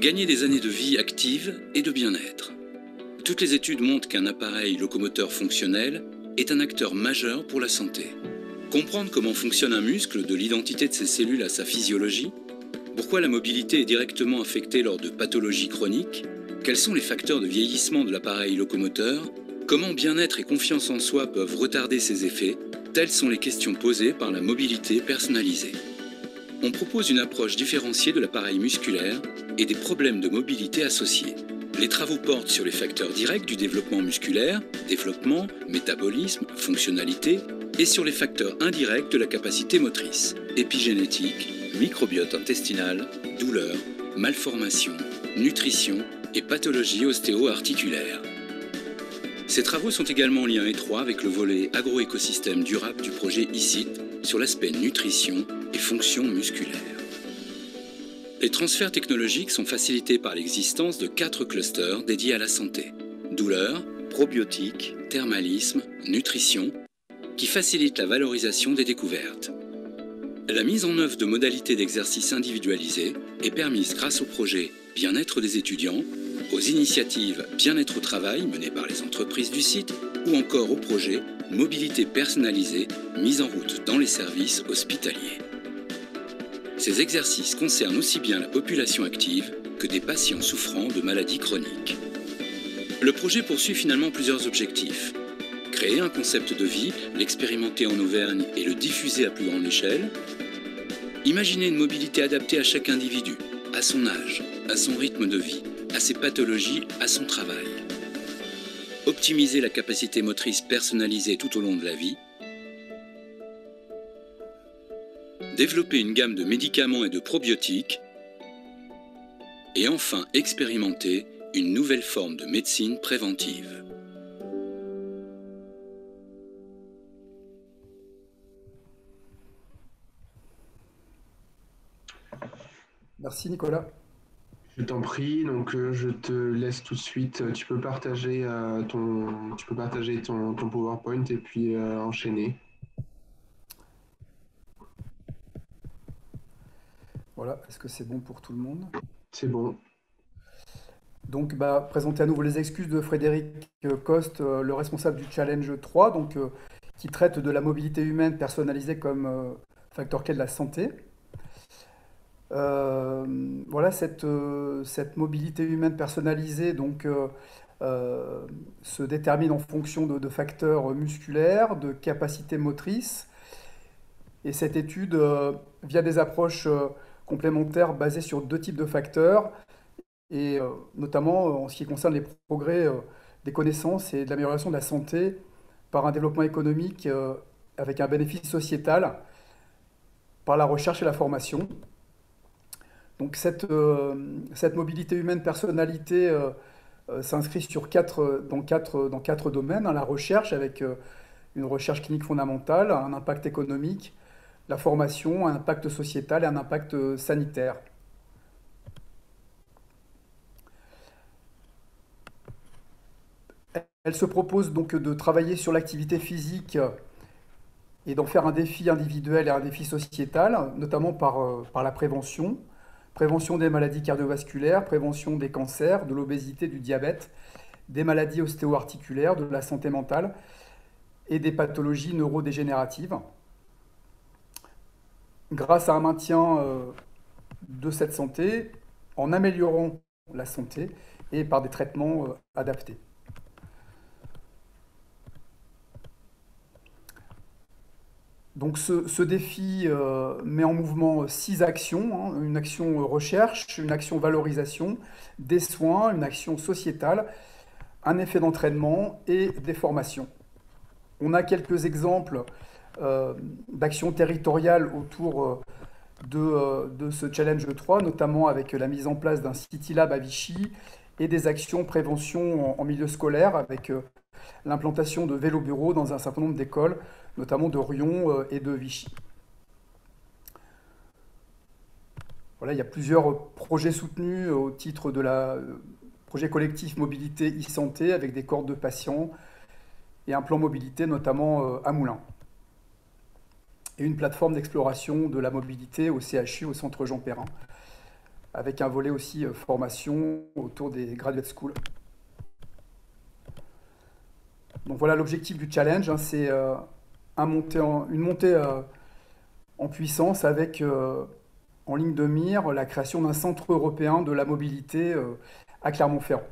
Gagner des années de vie active et de bien-être. Toutes les études montrent qu'un appareil locomoteur fonctionnel est un acteur majeur pour la santé. Comprendre comment fonctionne un muscle, de l'identité de ses cellules à sa physiologie, pourquoi la mobilité est directement affectée lors de pathologies chroniques, quels sont les facteurs de vieillissement de l'appareil locomoteur, comment bien-être et confiance en soi peuvent retarder ces effets, telles sont les questions posées par la mobilité personnalisée. On propose une approche différenciée de l'appareil musculaire et des problèmes de mobilité associés. Les travaux portent sur les facteurs directs du développement musculaire, développement, métabolisme, fonctionnalité, et sur les facteurs indirects de la capacité motrice, épigénétique, microbiote intestinal, douleur, malformation, nutrition et pathologie ostéo-articulaire. Ces travaux sont également en lien étroit avec le volet agroécosystème durable du projet ICIT sur l'aspect nutrition et fonction musculaire. Les transferts technologiques sont facilités par l'existence de quatre clusters dédiés à la santé. Douleur, probiotiques, thermalisme, nutrition qui facilite la valorisation des découvertes. La mise en œuvre de modalités d'exercice individualisées est permise grâce au projet Bien-être des étudiants, aux initiatives Bien-être au travail menées par les entreprises du site ou encore au projet Mobilité personnalisée mise en route dans les services hospitaliers. Ces exercices concernent aussi bien la population active que des patients souffrant de maladies chroniques. Le projet poursuit finalement plusieurs objectifs créer un concept de vie, l'expérimenter en Auvergne et le diffuser à plus grande échelle. Imaginez une mobilité adaptée à chaque individu, à son âge, à son rythme de vie, à ses pathologies, à son travail. Optimiser la capacité motrice personnalisée tout au long de la vie. Développer une gamme de médicaments et de probiotiques. Et enfin expérimenter une nouvelle forme de médecine préventive. Merci Nicolas. Je t'en prie, donc euh, je te laisse tout de suite. Tu peux partager euh, ton, tu peux partager ton, PowerPoint et puis euh, enchaîner. Voilà, est-ce que c'est bon pour tout le monde? C'est bon. Donc, bah, présenter à nouveau les excuses de Frédéric Coste, le responsable du Challenge 3, donc, qui traite de la mobilité humaine personnalisée comme facteur clé de la santé. Euh, voilà, cette, euh, cette, mobilité humaine personnalisée donc, euh, se détermine en fonction de, facteurs musculaires, de capacités motrices. Et cette étude, via des approches complémentaires basées sur deux types de facteurs, et notamment en ce qui concerne les progrès des connaissances et de l'amélioration de la santé par un développement économique avec un bénéfice sociétal, par la recherche et la formation. Donc cette, euh, cette mobilité humaine personnalité euh, euh, s'inscrit sur quatre, dans, quatre, dans quatre domaines. Hein, la recherche avec une recherche clinique fondamentale, un impact économique, la formation, un impact sociétal et un impact sanitaire. Elle se propose donc de travailler sur l'activité physique et d'en faire un défi individuel et un défi sociétal, notamment par, par la prévention, prévention des maladies cardiovasculaires, prévention des cancers, de l'obésité, du diabète, des maladies ostéo-articulaires, de la santé mentale et des pathologies neurodégénératives. Grâce à un maintien euh, de cette santé, en améliorant la santé et par des traitements euh, adaptés. Donc ce, défi euh, met en mouvement six actions, hein. une action recherche, une action valorisation, des soins, une action sociétale, un effet d'entraînement et des formations. On a quelques exemples euh, d'actions territoriales autour euh, de, ce Challenge 3, notamment avec la mise en place d'un City Lab à Vichy et des actions prévention en, milieu scolaire avec l'implantation de vélo bureaux dans un certain nombre d'écoles notamment de Rion euh, et de Vichy. Voilà, il y a plusieurs projets soutenus au titre de la euh, projet collectif mobilité e-santé avec des cordes de patients et un plan mobilité notamment euh, à Moulins. Et une plateforme d'exploration de la mobilité au CHU, au centre Jean Perrin. avec un volet aussi formation autour des graduate schools. Donc voilà l'objectif du challenge, hein, c'est une montée en puissance avec en ligne de mire la création d'un centre européen de la mobilité à Clermont-Ferrand.